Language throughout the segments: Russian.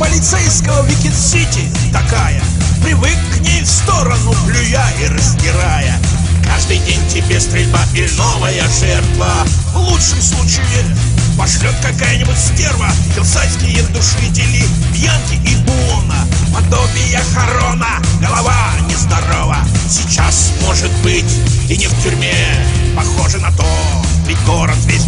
полицейского Викинг-Сити. Такая. Привык к ней в сторону, плюя и раздирая. Каждый день тебе стрельба и новая жертва. В лучшем случае пошлет какая-нибудь стерва. Хилсайские душители, пьянки и буона. Подобие хорона, голова нездорова. Сейчас, может быть, и не в тюрьме. Похоже на то, ведь город весь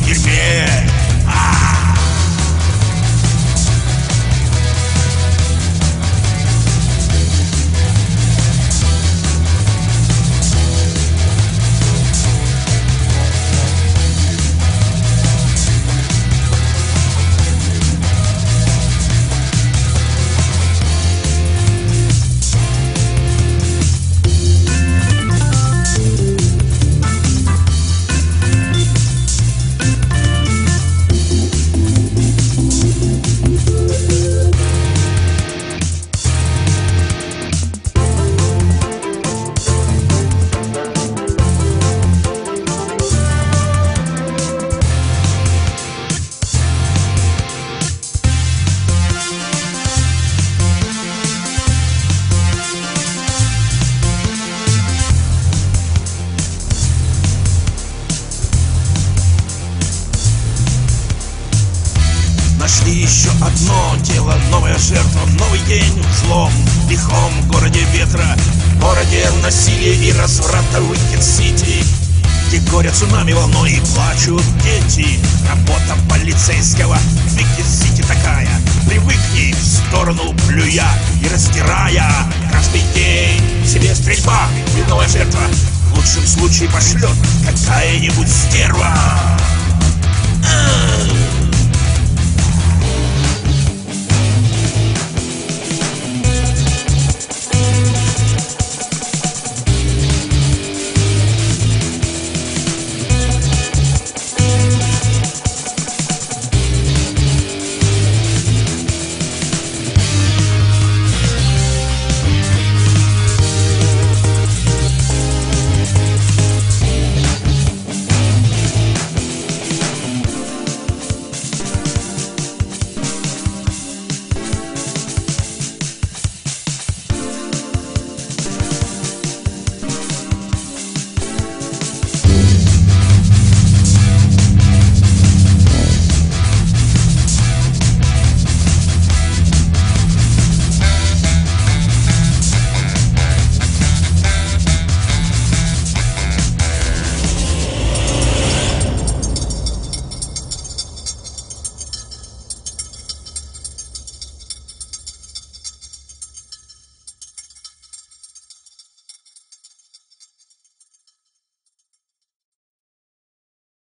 еще одно тело, новая жертва, новый день в злом, лихом городе ветра, городе насилия и разврата Wicked City. Где горе цунами волной и плачут дети Работа полицейского в Wicked City такая Привыкни в сторону плюя и растирая Каждый день себе стрельба и новая жертва В лучшем случае пошлет какая-нибудь стерва. А!